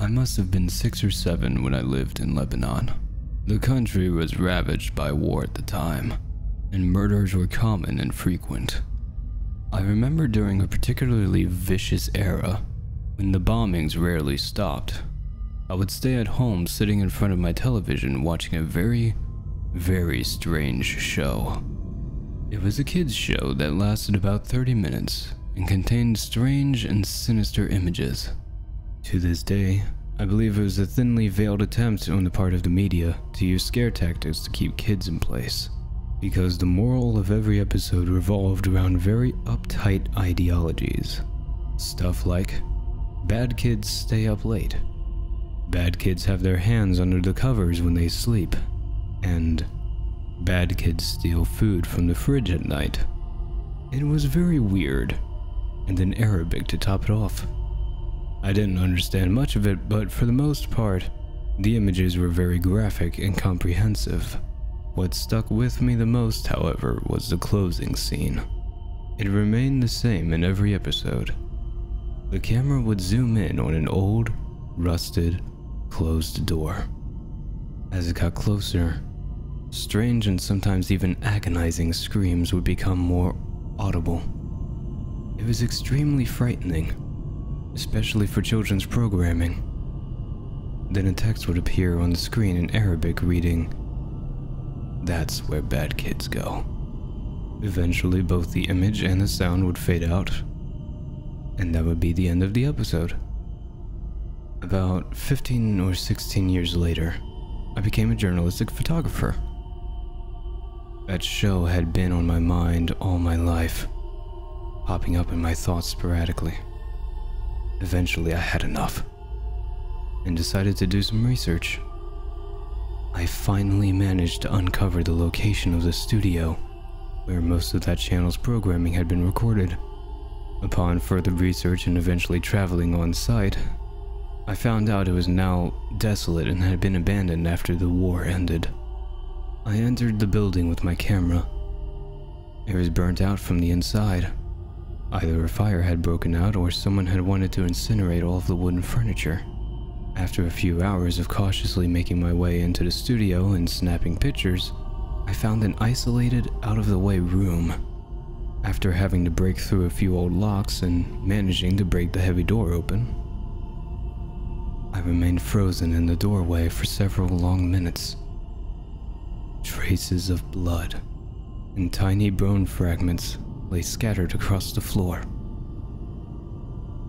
I must have been six or seven when I lived in Lebanon. The country was ravaged by war at the time, and murders were common and frequent. I remember during a particularly vicious era when the bombings rarely stopped. I would stay at home sitting in front of my television watching a very, very strange show. It was a kids' show that lasted about 30 minutes and contained strange and sinister images. To this day, I believe it was a thinly veiled attempt on the part of the media to use scare tactics to keep kids in place. Because the moral of every episode revolved around very uptight ideologies. Stuff like, bad kids stay up late, bad kids have their hands under the covers when they sleep, and bad kids steal food from the fridge at night. It was very weird, and in Arabic to top it off. I didn't understand much of it, but for the most part, the images were very graphic and comprehensive. What stuck with me the most, however, was the closing scene. It remained the same in every episode. The camera would zoom in on an old, rusted, closed door. As it got closer, strange and sometimes even agonizing screams would become more audible. It was extremely frightening especially for children's programming. Then a text would appear on the screen in Arabic reading, That's where bad kids go. Eventually, both the image and the sound would fade out, and that would be the end of the episode. About 15 or 16 years later, I became a journalistic photographer. That show had been on my mind all my life, popping up in my thoughts sporadically. Eventually, I had enough and decided to do some research. I finally managed to uncover the location of the studio where most of that channel's programming had been recorded. Upon further research and eventually traveling on site, I found out it was now desolate and had been abandoned after the war ended. I entered the building with my camera. It was burnt out from the inside. Either a fire had broken out or someone had wanted to incinerate all of the wooden furniture. After a few hours of cautiously making my way into the studio and snapping pictures, I found an isolated, out-of-the-way room. After having to break through a few old locks and managing to break the heavy door open, I remained frozen in the doorway for several long minutes. Traces of blood and tiny bone fragments lay scattered across the floor.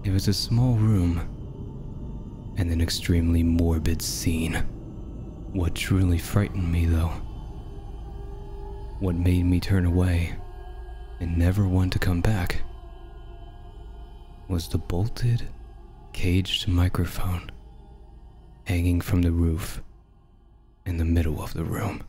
It was a small room and an extremely morbid scene. What truly frightened me, though, what made me turn away and never want to come back, was the bolted, caged microphone hanging from the roof in the middle of the room.